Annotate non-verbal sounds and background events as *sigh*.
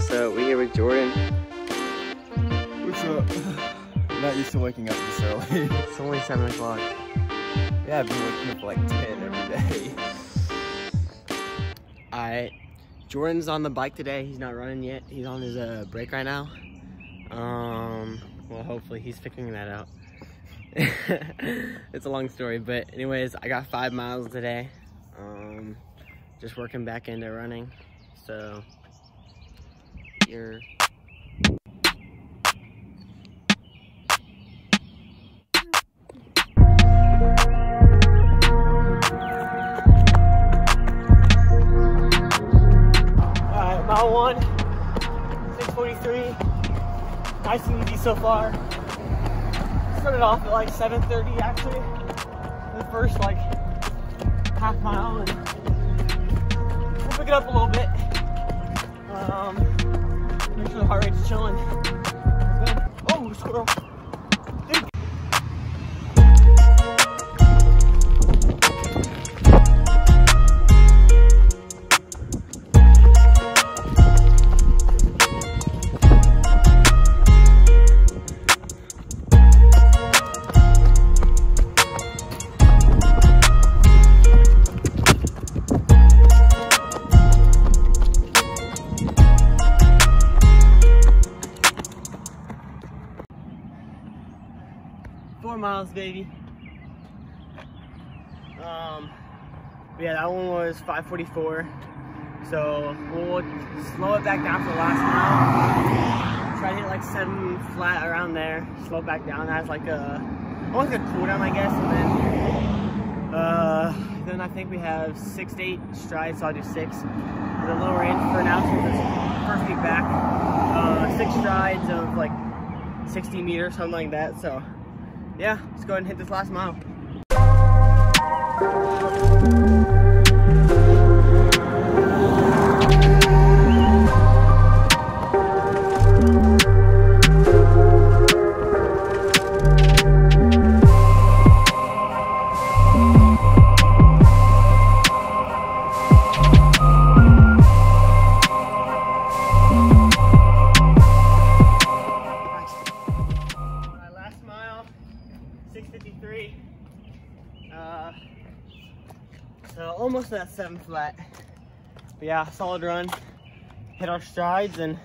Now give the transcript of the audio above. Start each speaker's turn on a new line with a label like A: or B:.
A: So we here with Jordan.
B: What's up? *sighs* Not used to waking up this early. *laughs* it's
A: only 7 o'clock.
B: Yeah, I've been waking up like 10 every day.
A: *laughs* Alright. Jordan's on the bike today. He's not running yet. He's on his uh, break right now. Um, well, hopefully he's figuring that out. *laughs* it's a long story, but anyways, I got five miles today. Um, just working back into running. So Alright, mile one, 643. Nice and easy so far. Started off at like 7.30 actually. The first like half mile and we'll pick it up a little bit. Um, the heart rate's chilling. Oh, squirrel. Four miles, baby. Um, yeah, that one was 544. So we'll slow it back down for the last mile. Try to hit like seven flat around there. Slow it back down. That's like a almost like a cool down, I guess. And then, uh, then I think we have six to eight strides. So I'll do six. The lower end for now week back. Uh, six strides of like 60 meters, something like that. So yeah, let's go ahead and hit this last mile. So almost that seven flat. But yeah, solid run. Hit our strides and